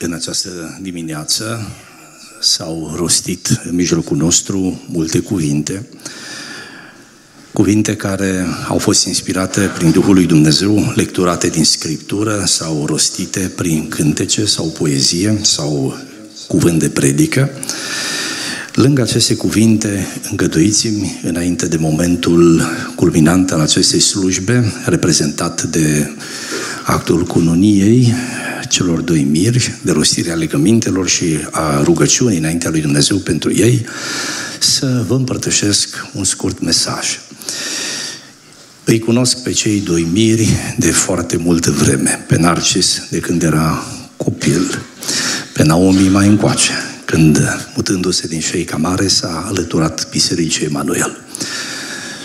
În această dimineață s-au rostit în mijlocul nostru multe cuvinte, cuvinte care au fost inspirate prin Duhul lui Dumnezeu, lecturate din Scriptură sau rostite prin cântece sau poezie sau cuvânt de predică. Lângă aceste cuvinte, îngăduiți-mi, înainte de momentul culminant al acestei slujbe, reprezentat de actul cununiei, celor doi miri, de rostirea legămintelor și a rugăciunii înaintea lui Dumnezeu pentru ei, să vă împărtășesc un scurt mesaj. Îi cunosc pe cei doi miri de foarte multă vreme, pe Narcis de când era copil, pe Naomi mai încoace, când, mutându-se din Șeica Mare, s-a alăturat Bisericii Emanuel.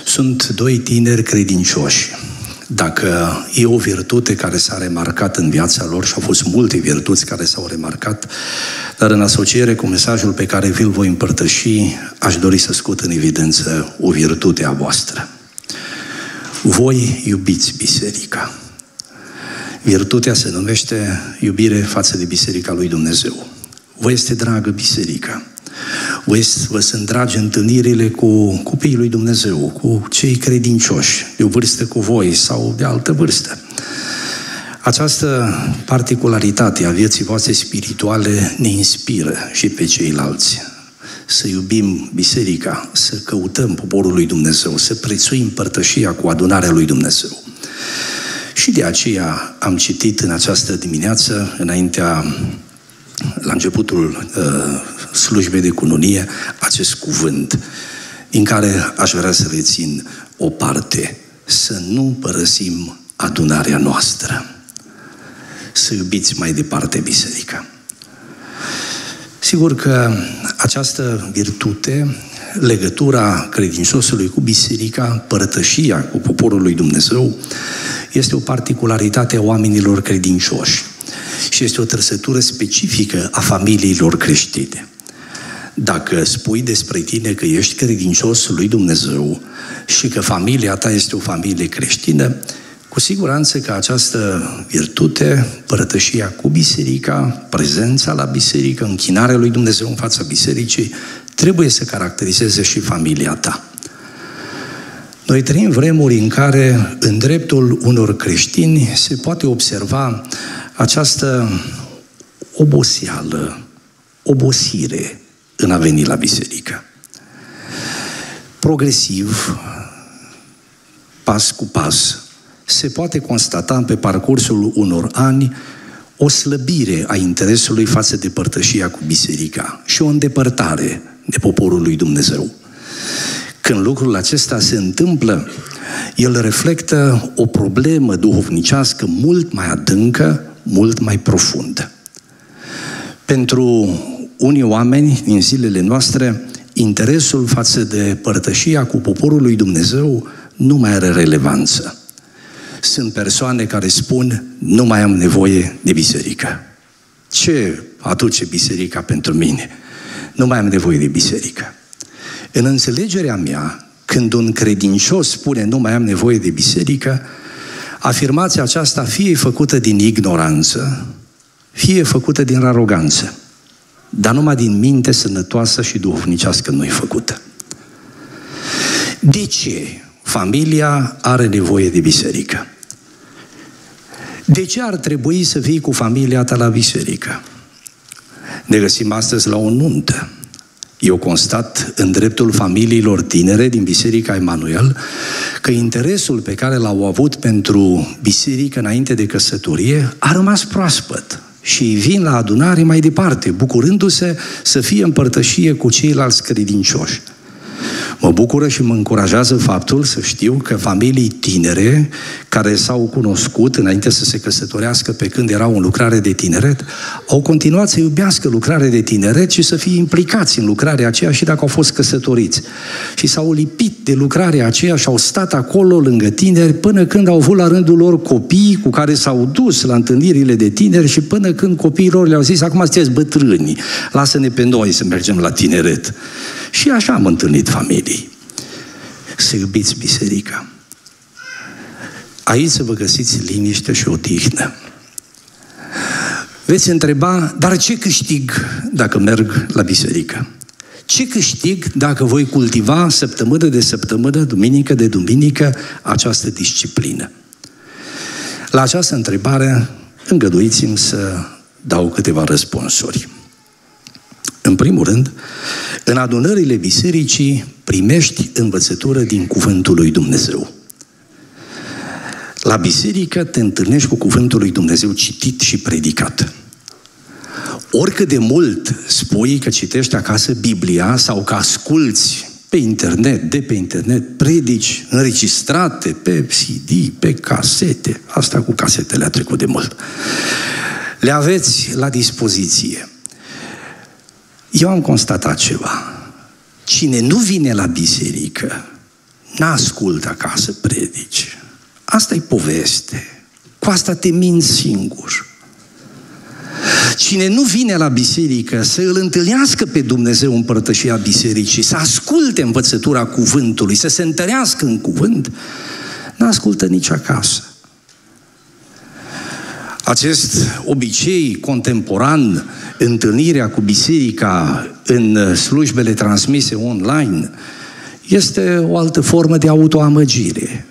Sunt doi tineri credincioși, dacă e o virtute care s-a remarcat în viața lor și au fost multe virtuți care s-au remarcat, dar în asociere cu mesajul pe care vi-l voi împărtăși, aș dori să scot în evidență o virtute a voastră. Voi iubiți biserica. Virtutea se numește iubire față de biserica lui Dumnezeu. Vă este dragă biserica. Vă, vă sunt dragi întâlnirile cu copiii lui Dumnezeu, cu cei credincioși, de o vârstă cu voi sau de altă vârstă. Această particularitate a vieții voastre spirituale ne inspiră și pe ceilalți. Să iubim biserica, să căutăm poporul lui Dumnezeu, să prețuim părtășia cu adunarea lui Dumnezeu. Și de aceea am citit în această dimineață, înaintea la începutul uh, slujbei de cununie, acest cuvânt din care aș vrea să rețin o parte. Să nu părăsim adunarea noastră. Să iubiți mai departe biserica. Sigur că această virtute, legătura credinciosului cu biserica, părătășia cu poporul lui Dumnezeu, este o particularitate a oamenilor credincioși și este o trăsătură specifică a familiilor creștine. Dacă spui despre tine că ești credincios lui Dumnezeu și că familia ta este o familie creștină, cu siguranță că această virtute, părătășia cu biserica, prezența la biserică, închinarea lui Dumnezeu în fața bisericii, trebuie să caracterizeze și familia ta. Noi trăim vremuri în care, în dreptul unor creștini, se poate observa această oboseală, obosire în a veni la biserică. Progresiv, pas cu pas, se poate constata pe parcursul unor ani o slăbire a interesului față de părtășia cu biserica și o îndepărtare de poporul lui Dumnezeu. Când lucrul acesta se întâmplă, el reflectă o problemă duhovnicească mult mai adâncă mult mai profundă. Pentru unii oameni din zilele noastre, interesul față de părtășia cu poporul lui Dumnezeu nu mai are relevanță. Sunt persoane care spun, nu mai am nevoie de biserică. Ce aduce biserica pentru mine? Nu mai am nevoie de biserică. În înțelegerea mea, când un credincios spune nu mai am nevoie de biserică, afirmația aceasta fie e făcută din ignoranță, fie e făcută din aroganță, dar numai din minte sănătoasă și duhovnicească nu e făcută. De ce familia are nevoie de biserică? De ce ar trebui să fii cu familia ta la biserică? Ne găsim astăzi la o nuntă. Eu constat în dreptul familiilor tinere din Biserica Emanuel că interesul pe care l-au avut pentru biserică înainte de căsătorie a rămas proaspăt și vin la adunare mai departe, bucurându-se să fie împărtășie cu ceilalți credincioși. Mă bucură și mă încurajează faptul să știu că familii tinere care s-au cunoscut înainte să se căsătorească pe când erau în lucrare de tineret, au continuat să iubească lucrarea de tineret și să fie implicați în lucrarea aceea și dacă au fost căsătoriți. Și s-au lipit de lucrarea aceea și au stat acolo lângă tineri până când au avut la rândul lor copii cu care s-au dus la întâlnirile de tineri și până când copiii lor le-au zis, acum sunteți bătrâni, lasă-ne pe noi să mergem la tineret. Și așa am întâlnit familii. Să iubiți biserica. Aici să vă găsiți liniște și o tihnă. veți întreba, dar ce câștig dacă merg la biserică? Ce câștig dacă voi cultiva săptămână de săptămână, duminică de duminică, această disciplină? La această întrebare, îngăduiți-mi să dau câteva răspunsuri. În primul rând, în adunările bisericii primești învățătură din Cuvântul lui Dumnezeu. La biserică te întâlnești cu Cuvântul lui Dumnezeu citit și predicat. Oricât de mult spui că citești acasă Biblia sau că asculți pe internet, de pe internet, predici înregistrate pe CD, pe casete. Asta cu casetele a trecut de mult. Le aveți la dispoziție. Eu am constatat ceva. Cine nu vine la biserică, n-ascultă acasă predici. Asta e poveste. Cu asta te minți singur. Cine nu vine la biserică să îl întâlnească pe Dumnezeu în părtășia bisericii, să asculte învățătura cuvântului, să se întărească în cuvânt, nu ascultă nici acasă. Acest obicei contemporan, întâlnirea cu biserica în slujbele transmise online, este o altă formă de autoamăgire.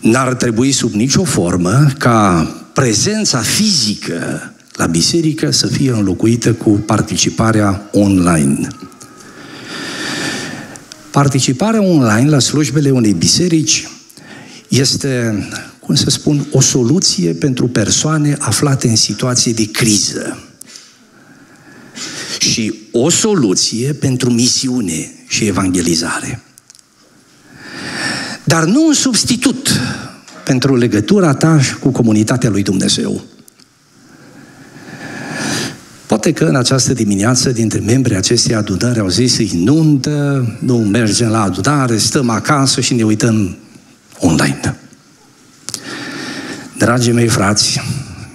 N-ar trebui sub nicio formă ca prezența fizică la biserică să fie înlocuită cu participarea online. Participarea online la slujbele unei biserici este, cum să spun, o soluție pentru persoane aflate în situație de criză. Și o soluție pentru misiune și evangelizare. Dar nu un substitut pentru legătura ta cu comunitatea lui Dumnezeu. Poate că în această dimineață, dintre membrii acestei adunări au zis, îi nuntă, nu mergem la adunare, stăm acasă și ne uităm online. Dragii mei frați,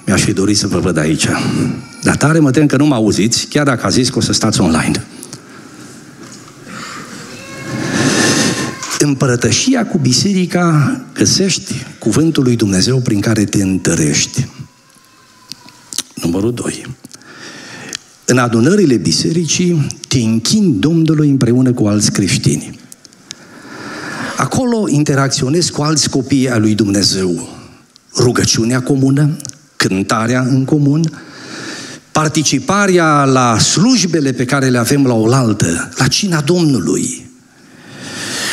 mi-aș fi dorit să vă văd aici. Dar tare mă tem că nu mă auziți, chiar dacă a zis că o să stați online. Împărătășia cu biserica găsești cuvântul lui Dumnezeu prin care te întărești. Numărul 2. În adunările bisericii te închini Domnului împreună cu alți creștini. Acolo interacționezi cu alți copii ai lui Dumnezeu. Rugăciunea comună, cântarea în comun, participarea la slujbele pe care le avem la oaltă, la cina Domnului,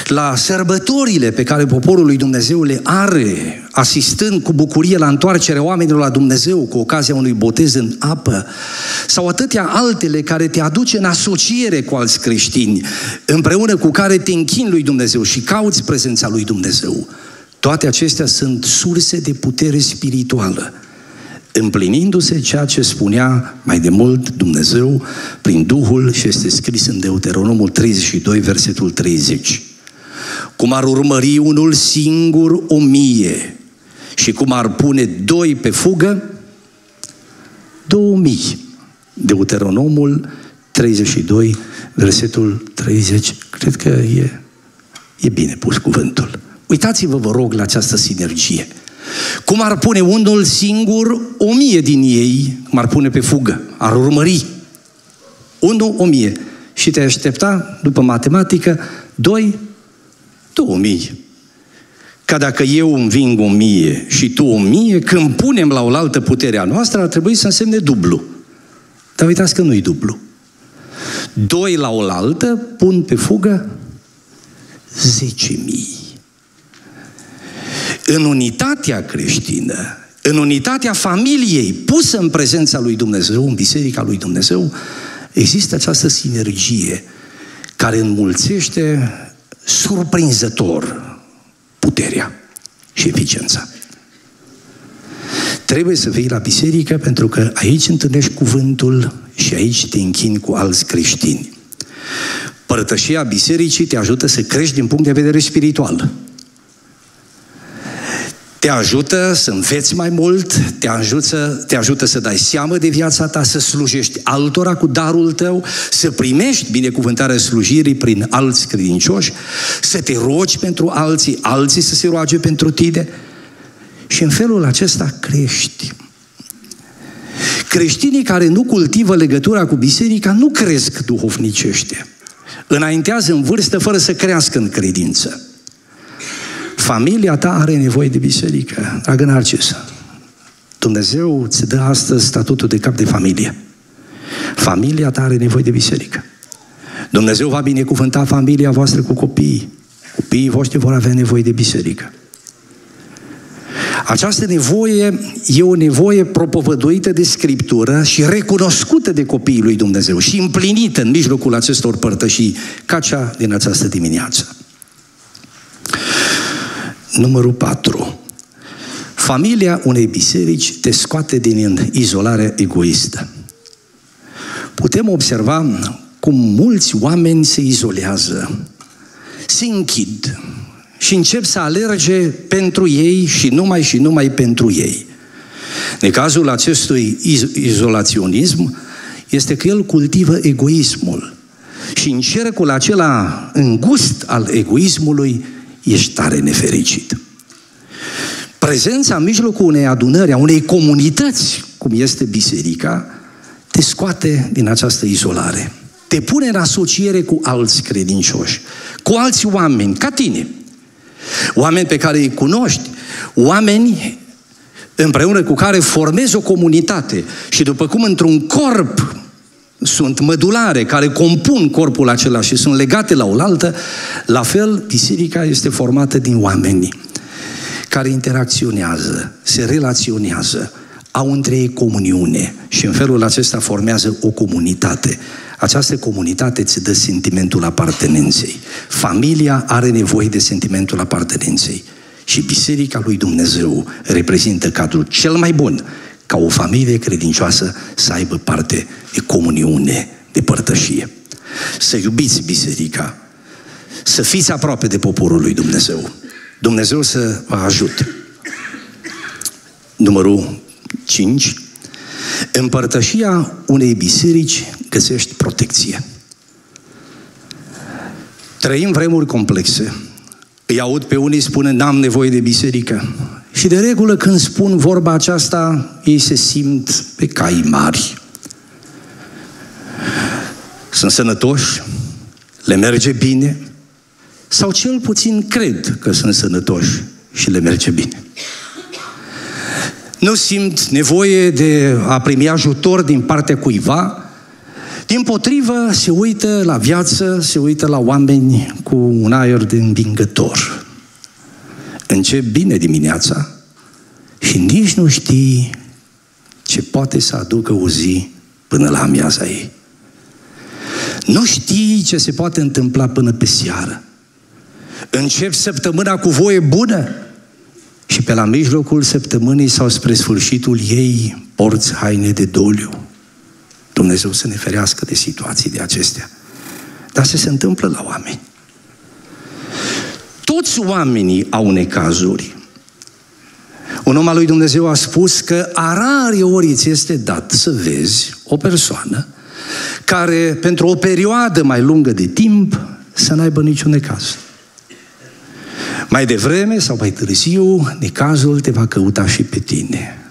la sărbătorile pe care poporul lui Dumnezeu le are, asistând cu bucurie la întoarcerea oamenilor la Dumnezeu cu ocazia unui botez în apă, sau atâtea altele care te aduce în asociere cu alți creștini, împreună cu care te închin lui Dumnezeu și cauți prezența lui Dumnezeu. Toate acestea sunt surse de putere spirituală, împlinindu-se ceea ce spunea mai de mult Dumnezeu prin Duhul și este scris în Deuteronomul 32, versetul 30 cum ar urmări unul singur o mie și cum ar pune doi pe fugă, două mii. Deuteronomul 32, versetul 30. Cred că e, e bine pus cuvântul. Uitați-vă, vă rog, la această sinergie. Cum ar pune unul singur o mie din ei, cum ar pune pe fugă, ar urmări. Unul o mie. Și te aștepta, după matematică, doi tu o mie. Ca dacă eu înving o mie și tu o mie, când punem la oaltă puterea noastră, ar trebui să însemne dublu. Dar uitați că nu-i dublu. Doi la oaltă pun pe fugă zece mii. În unitatea creștină, în unitatea familiei pusă în prezența lui Dumnezeu, în biserica lui Dumnezeu, există această sinergie care înmulțește surprinzător puterea și eficiența. Trebuie să vii la biserică pentru că aici întâlnești cuvântul și aici te închini cu alți creștini. Părătășia bisericii te ajută să crești din punct de vedere spiritual te ajută să înveți mai mult, te ajută, te ajută să dai seamă de viața ta, să slujești altora cu darul tău, să primești binecuvântarea slujirii prin alți credincioși, să te rogi pentru alții, alții să se roage pentru tine și în felul acesta crești. Creștinii care nu cultivă legătura cu biserica nu cresc duhovnicește. Înaintează în vârstă fără să crească în credință. Familia ta are nevoie de biserică, dragă Narcis. Dumnezeu îți dă astăzi statutul de cap de familie. Familia ta are nevoie de biserică. Dumnezeu va binecuvânta familia voastră cu copii. Copiii voștri vor avea nevoie de biserică. Această nevoie e o nevoie propovăduită de Scriptură și recunoscută de copiii lui Dumnezeu și împlinită în mijlocul acestor părtășii, ca cea din această dimineață. Numărul 4. Familia unei biserici te scoate din izolare egoistă. Putem observa cum mulți oameni se izolează, se închid, și încep să alerge pentru ei și numai și numai pentru ei. În cazul acestui iz- izolaționism este că el cultivă egoismul. Și în cercul acela îngust al egoismului ești tare nefericit. Prezența în mijlocul unei adunări, a unei comunități, cum este biserica, te scoate din această izolare. Te pune în asociere cu alți credincioși, cu alți oameni, ca tine, Oameni pe care îi cunoști, oameni împreună cu care formezi o comunitate. Și după cum într-un corp sunt mădulare care compun corpul acela și sunt legate la oaltă, la fel biserica este formată din oameni care interacționează, se relaționează, au între ei comuniune și în felul acesta formează o comunitate. Această comunitate îți dă sentimentul apartenenței. Familia are nevoie de sentimentul apartenenței. Și Biserica lui Dumnezeu reprezintă cadrul cel mai bun ca o familie credincioasă să aibă parte de comuniune, de părtășie. Să iubiți biserica, să fiți aproape de poporul lui Dumnezeu. Dumnezeu să vă ajute. Numărul 5. Împărtășia unei biserici găsești protecție. Trăim vremuri complexe. Îi aud pe unii spune, n-am nevoie de biserică. Și de regulă când spun vorba aceasta, ei se simt pe cai mari. Sunt sănătoși, le merge bine, sau cel puțin cred că sunt sănătoși și le merge bine. Nu simt nevoie de a primi ajutor din partea cuiva, din potrivă, se uită la viață, se uită la oameni cu un aer de învingător. Încep bine dimineața și nici nu știi ce poate să aducă o zi până la amiaza ei. Nu știi ce se poate întâmpla până pe seară. Încep săptămâna cu voie bună și pe la mijlocul săptămânii sau spre sfârșitul ei porți haine de doliu. Dumnezeu să ne ferească de situații de acestea. Dar se se întâmplă la oameni. Toți oamenii au necazuri. Un om al lui Dumnezeu a spus că a rare ori ți este dat să vezi o persoană care pentru o perioadă mai lungă de timp să n-aibă niciun necaz. Mai devreme sau mai târziu, necazul te va căuta și pe tine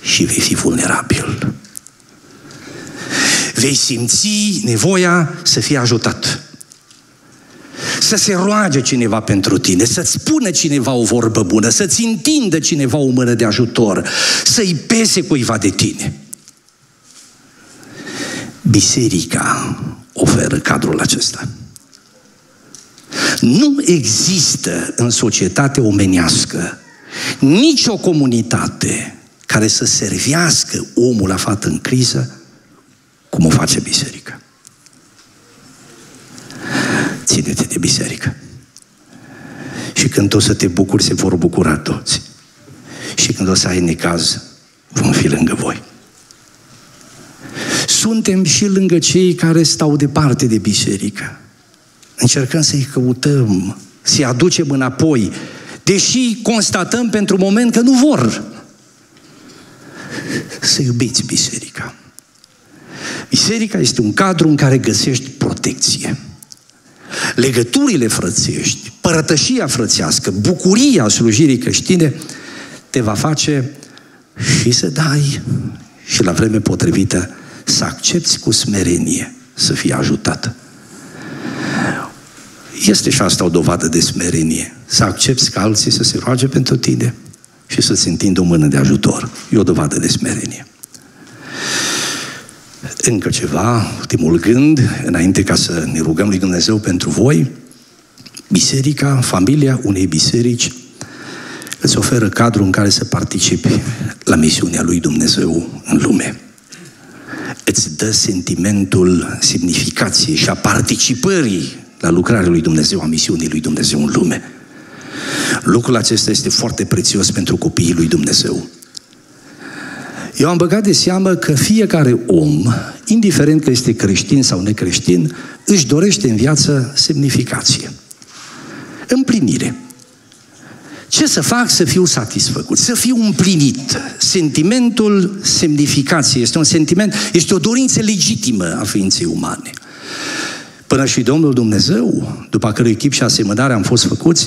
și vei fi vulnerabil vei simți nevoia să fii ajutat. Să se roage cineva pentru tine, să-ți spună cineva o vorbă bună, să-ți întindă cineva o mână de ajutor, să-i pese cuiva de tine. Biserica oferă cadrul acesta. Nu există în societatea omenească nicio comunitate care să servească omul aflat în criză cum o face biserica. Ține-te de biserică. Și când o să te bucuri, se vor bucura toți. Și când o să ai necaz, vom fi lângă voi. Suntem și lângă cei care stau departe de biserică. Încercăm să-i căutăm, să-i aducem înapoi, deși constatăm pentru moment că nu vor. Să iubiți biserica. Biserica este un cadru în care găsești protecție. Legăturile frățești, părătășia frățească, bucuria slujirii creștine te va face și să dai și la vreme potrivită să accepti cu smerenie să fii ajutat. Este și asta o dovadă de smerenie. Să accepti ca alții să se roage pentru tine și să-ți întindă o mână de ajutor. E o dovadă de smerenie. Încă ceva, ultimul gând, înainte ca să ne rugăm lui Dumnezeu pentru voi, biserica, familia unei biserici îți oferă cadrul în care să participi la misiunea lui Dumnezeu în lume. Îți dă sentimentul semnificației și a participării la lucrarea lui Dumnezeu, a misiunii lui Dumnezeu în lume. Lucrul acesta este foarte prețios pentru copiii lui Dumnezeu. Eu am băgat de seamă că fiecare om, indiferent că este creștin sau necreștin, își dorește în viață semnificație. Împlinire. Ce să fac să fiu satisfăcut, să fiu împlinit? Sentimentul semnificației este un sentiment, este o dorință legitimă a ființei umane. Până și Domnul Dumnezeu, după cărui echip și asemănare am fost făcuți,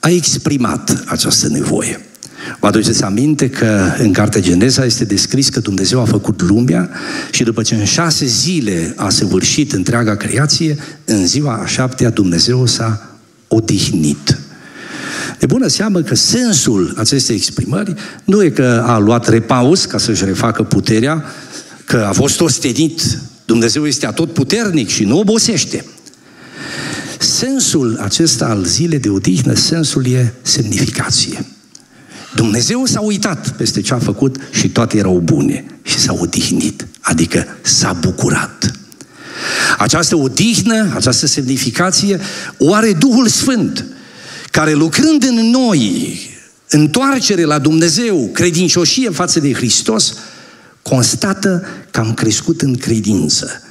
a exprimat această nevoie. Vă aduceți aminte că în cartea Geneza este descris că Dumnezeu a făcut lumea și după ce în șase zile a săvârșit întreaga creație, în ziua a șaptea Dumnezeu s-a odihnit. De bună seamă că sensul acestei exprimări nu e că a luat repaus ca să-și refacă puterea, că a fost ostenit, Dumnezeu este atot puternic și nu obosește. Sensul acesta al zilei de odihnă, sensul e semnificație. Dumnezeu s-a uitat peste ce a făcut și toate erau bune și s-a odihnit, adică s-a bucurat. Această odihnă, această semnificație, o are Duhul Sfânt, care lucrând în noi, întoarcere la Dumnezeu, credincioșie față de Hristos, constată că am crescut în credință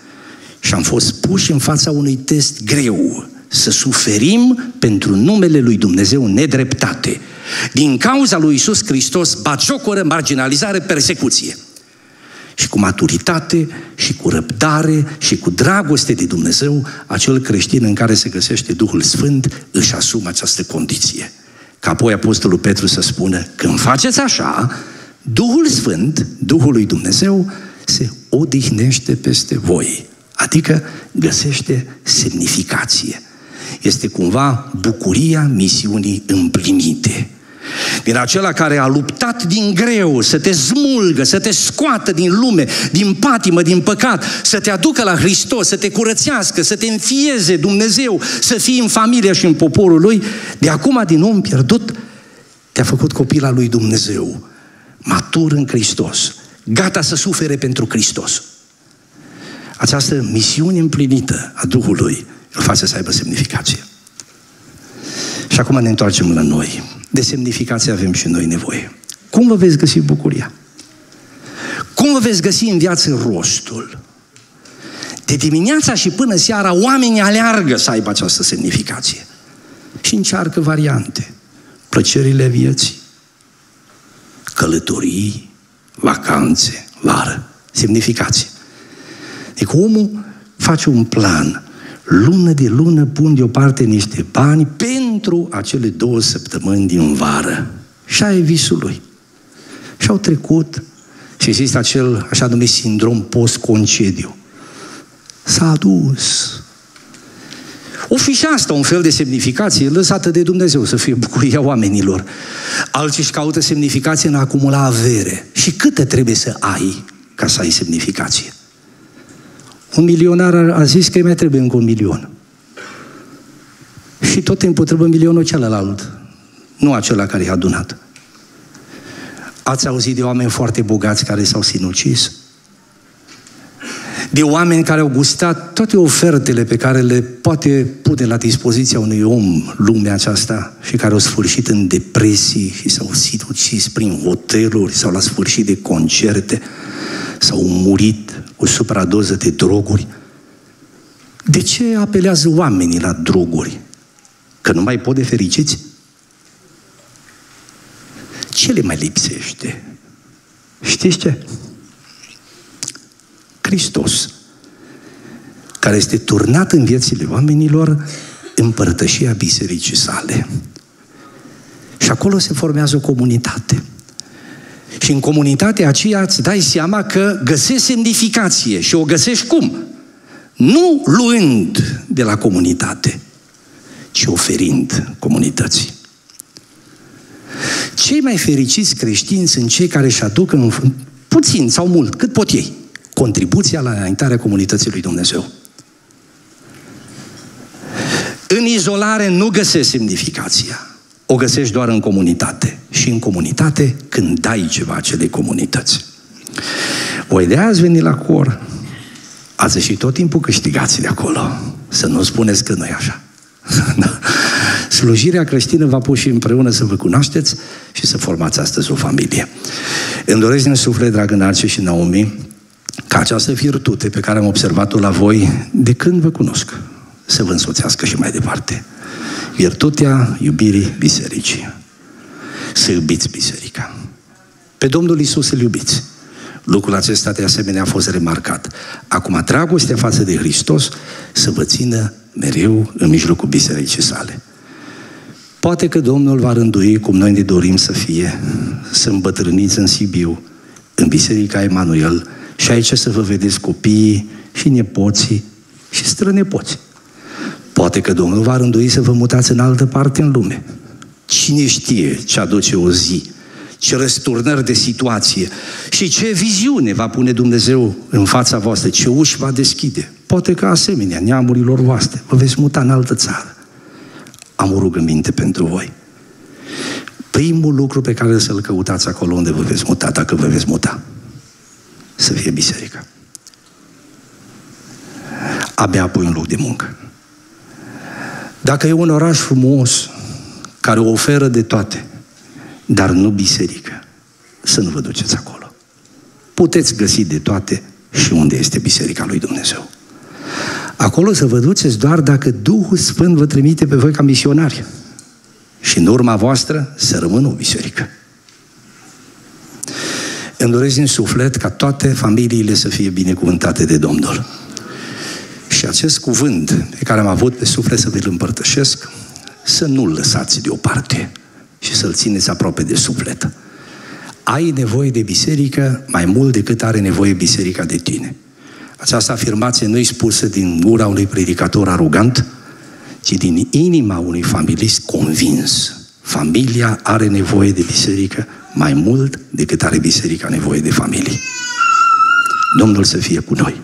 și am fost puși în fața unui test greu, să suferim pentru numele lui Dumnezeu nedreptate. Din cauza lui Isus Hristos, baciocoră, marginalizare, persecuție. Și cu maturitate, și cu răbdare, și cu dragoste de Dumnezeu, acel creștin în care se găsește Duhul Sfânt își asumă această condiție. Ca apoi Apostolul Petru să spună, când faceți așa, Duhul Sfânt, Duhul lui Dumnezeu, se odihnește peste voi. Adică găsește semnificație. Este cumva bucuria misiunii împlinite. Din acela care a luptat din greu să te smulgă, să te scoată din lume, din patimă, din păcat, să te aducă la Hristos, să te curățească, să te înfieze Dumnezeu, să fii în familia și în poporul Lui, de acum din om pierdut, te-a făcut copil al lui Dumnezeu, matur în Hristos, gata să sufere pentru Hristos. Această misiune împlinită a Duhului îl face să aibă semnificație. Și acum ne întoarcem la noi. De semnificație avem și noi nevoie. Cum vă veți găsi bucuria? Cum vă veți găsi în viață rostul? De dimineața și până seara oamenii aleargă să aibă această semnificație. Și încearcă variante. Plăcerile vieții, călătorii, vacanțe, vară, semnificație. Deci omul face un plan lună de lună pun deoparte niște bani pentru acele două săptămâni din vară. Și aia e visul lui. Și au trecut și există acel așa numit sindrom post-concediu. S-a adus. O fi și asta un fel de semnificație lăsată de Dumnezeu să fie bucuria oamenilor. Alții își caută semnificație în a acumula avere. Și câte trebuie să ai ca să ai semnificație? Un milionar a zis că îi mai trebuie încă un milion. Și tot timpul trebuie milionul celălalt, nu acela care i-a adunat. Ați auzit de oameni foarte bogați care s-au sinucis? De oameni care au gustat toate ofertele pe care le poate pune la dispoziția unui om lumea aceasta și care au sfârșit în depresii și s-au sinucis prin hoteluri sau la sfârșit de concerte, s-au murit o supradoză de droguri. De ce apelează oamenii la droguri? Că nu mai pot de fericiți? Ce le mai lipsește? Știți ce? Hristos, care este turnat în viețile oamenilor împărtășia bisericii sale. Și acolo se formează o comunitate. Și Și în comunitatea aceea îți dai seama că găsești semnificație și o găsești cum? Nu luând de la comunitate, ci oferind comunității. Cei mai fericiți creștini sunt cei care își aduc în puțin sau mult, cât pot ei, contribuția la înaintarea comunității lui Dumnezeu. În izolare nu găsești semnificația. O găsești doar în comunitate. Și în comunitate când dai ceva acelei comunități. Voi de azi veni la cor, ați și tot timpul câștigați de acolo. Să nu spuneți că nu e așa. da. Slujirea creștină va pus și împreună să vă cunoașteți și să formați astăzi o familie. Îmi doresc din suflet, dragă Narce și Naomi, ca această virtute pe care am observat-o la voi de când vă cunosc, să vă însoțească și mai departe. Virtutea iubirii bisericii. Să iubiți biserica. Pe Domnul Isus îl iubiți. Lucrul acesta de asemenea a fost remarcat. Acum, dragostea față de Hristos să vă țină mereu în mijlocul bisericii sale. Poate că Domnul va rândui cum noi ne dorim să fie, să îmbătrâniți în Sibiu, în Biserica Emanuel, și aici să vă vedeți copiii și nepoții și strănepoții. Poate că Domnul va rândui să vă mutați în altă parte în lume. Cine știe ce aduce o zi, ce răsturnări de situație și ce viziune va pune Dumnezeu în fața voastră, ce uși va deschide. Poate că asemenea neamurilor voastre vă veți muta în altă țară. Am o rugăminte pentru voi. Primul lucru pe care să-l căutați acolo unde vă veți muta, dacă vă veți muta, să fie biserica. Abia apoi un loc de muncă. Dacă e un oraș frumos, care oferă de toate, dar nu biserică, să nu vă duceți acolo. Puteți găsi de toate și unde este biserica lui Dumnezeu. Acolo să vă duceți doar dacă Duhul Sfânt vă trimite pe voi ca misionari. Și în urma voastră să rămână o biserică. Îmi doresc din suflet ca toate familiile să fie binecuvântate de Domnul. Și acest cuvânt pe care am avut pe suflet să vi-l împărtășesc, să nu-l lăsați deoparte și să-l țineți aproape de suflet. Ai nevoie de biserică mai mult decât are nevoie biserica de tine. Această afirmație nu e spusă din gura unui predicator arogant, ci din inima unui familist convins. Familia are nevoie de biserică mai mult decât are biserica nevoie de familie. Domnul să fie cu noi.